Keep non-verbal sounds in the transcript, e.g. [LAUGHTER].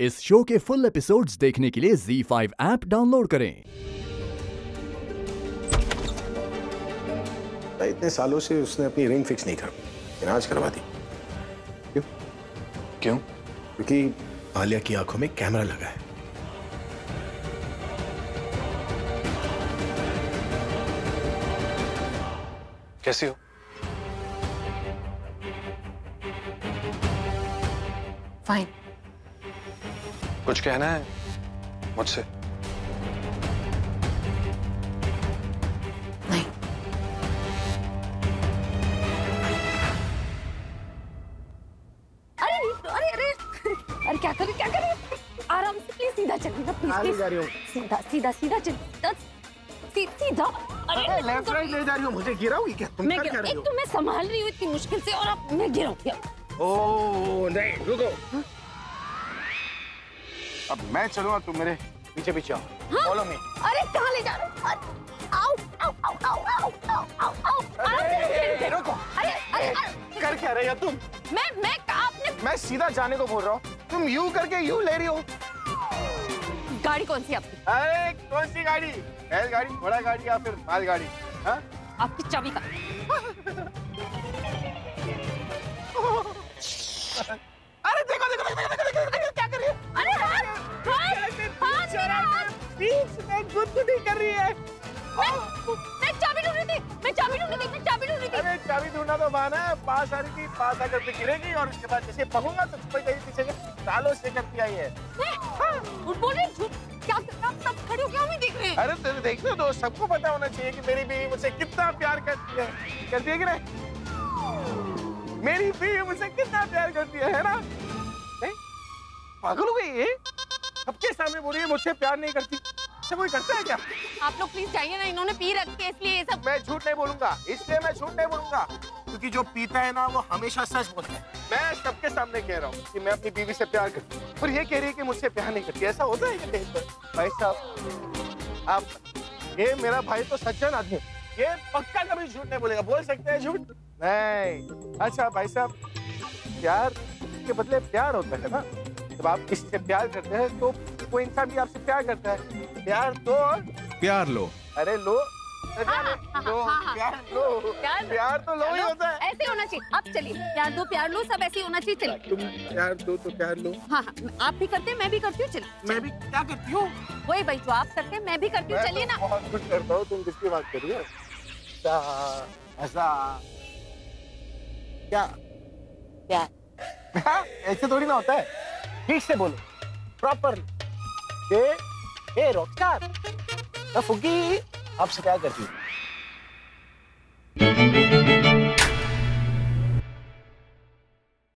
इस शो के full episodes देखने के लिए Z5 ऐप डाउनलोड करें। इतने सालों से उसने अपनी रिंग फिक्स नहीं कर। लेकिन आज करवा दी। क्यों? क्यों? क्योंकि आलिया की आँखों में कैमरा लगा है। कैसी हो? फाइन कुछ कहना है मुझसे? नहीं। अरे अरे अरे अरे क्या करें क्या करें? आराम से प्लीज़ सीधा चलिए प्लीज़ कहाँ ले जा रही हो? सीधा सीधा सीधा चल सीधा। अरे लेफ़्ट राइट ले जा रही हो मुझे गिराओगी क्या तुम मैं क्या गिरा- रही एक तो मैं संभाल रही हूँ इतनी मुश्किल से और अब मैं गिराऊँगी ओ नहीं रुको। अब मैं चलूँगा तुम मेरे पीछे पीछे आओ। फॉलो मी अरे कहाँ ले जा रहे हो? अरे, आओ आओ आओ आओ आओ आओ आओ आओ। धीरे। रुको। अरे अरे अरे, कर क्या रही हो तुम? मैं मैं आपने मैं सीधा जाने को बोल रहा हूँ। तुम यू करके यू ले रही हो। गाड़ी कौन सी आपकी? अरे कौन सी गाड़ी? बैल गाड़ी घोड़ा गाड़ी या फिर माल गाड़ी हाँ? आपकी चाबी का। [LAUGHS] गुदगुदी कर रही है। मैं मैं चाबी ढूंढ रही थी मैं चाबी ढूंढ रही थी मैं चाबी ढूंढ रही थी। अरे चाबी ढूंढना तो बहाना है। पास आ रही थी पास आकर के गिरेगी और उसके बाद जैसे पकूँगा तो कोई कहीं पीछे सालों से करती आई है। मैं बोल रही झूठ। क्या सब खड़े हो क्या हमें देख रहे हैं? अरे तेरे देखते हो दोस्त सबको पता होना चाहिए कि मेरी बीवी मुझसे कितना प्यार करती है। करती है कि नहीं? मेरी बीवी मुझसे कितना प्यार करती है है ना? पागल हो गई ये? सबके सामने बोल रही है मुझसे प्यार नहीं करती? अच्छा कोई करता है क्या? आप लोग प्लीज़ जाइए ना इन्होंने पी रखी है इसलिए ये सब। मैं झूठ नहीं बोलूँगा इसलिए मैं झूठ नहीं बोलूँगा। क्योंकि जो पीता है ना वो हमेशा सच बोलता है। मैं सबके सामने कह रहा हूँ कि मैं अपनी बीवी से प्यार करती हूँ और ये कह रही है कि मुझसे प्यार नहीं करती। ऐसा होता है क्या कहीं पर? भाई साहब आप ये मेरा भाई तो सज्जन आदमी है। ये पक्का कभी झूठ नहीं बोलेगा बोल सकते हैं झूठ? नहीं। अच्छा भाई साहब प्यार के बदले प्यार होता है ना। जब आप किसी से प्यार करते हैं तो वो इंसान भी आपसे प्यार करता है। प्यार तो प्यार लो। अरे लो। हाँ, हाँ, लो हाँ, प्यार लो। तो लो ही होता है। ऐसे होना चाहिए। अब चलिए। प्यार दो प्यार लो सब ऐसे होना चाहिए। चलिए। तुम प्यार दो तो प्यार लो। हाँ हाँ। आप भी करते हैं मैं भी करती हूँ। चलिए। मैं भी क्या करती हूँ? वही भाई जो आप करते हैं मैं भी करती हूँ। चलिए तो ना। बहुत कुछ करता हूँ। तुम किसकी बात कर रही हो? ऐसा? क्या? प्यार। हाँ, ऐसे थोड़ी ना होता है। ठीक से बोलो। प्रॉपरली ए ए रॉकस्टार फुगी आपसे क्या करती हूँ।